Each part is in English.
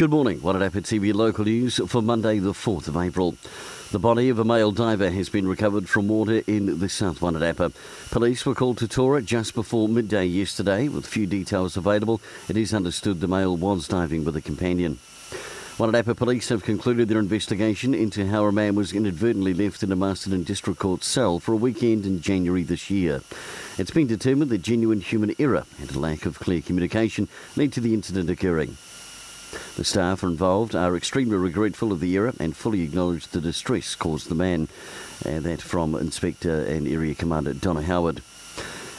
Good morning. What at TV local news for Monday, the 4th of April. The body of a male diver has been recovered from water in the South Wairarapa. Police were called to Tora just before midday yesterday. With few details available, it is understood the male was diving with a companion. Wairarapa police have concluded their investigation into how a man was inadvertently left in a Masterton District Court cell for a weekend in January this year. It's been determined that genuine human error and a lack of clear communication led to the incident occurring. The staff involved are extremely regretful of the error and fully acknowledge the distress caused the man. Uh, that from Inspector and Area Commander Donna Howard.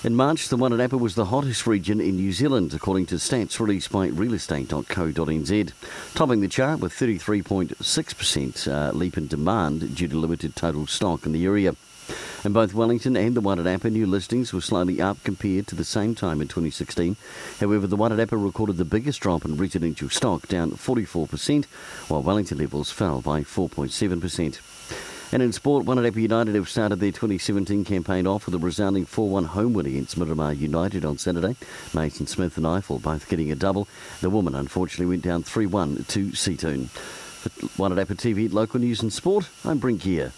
In March, the Wairarapa was the hottest region in New Zealand, according to stats released by realestate.co.nz, topping the chart with 33.6% uh, leap in demand due to limited total stock in the area. In both Wellington and the Wairarapa, new listings were slightly up compared to the same time in 2016. However, the Wairarapa recorded the biggest drop in residential stock, down 44%, while Wellington levels fell by 4.7%. And in sport, Wairarapa United have started their 2017 campaign off with a resounding 4-1 home win against Miramar United on Saturday. Mason Smith and Eiffel both getting a double. The woman unfortunately went down 3-1 to Seatoun. For Wairarapa TV local news and sport, I'm Brent Gare.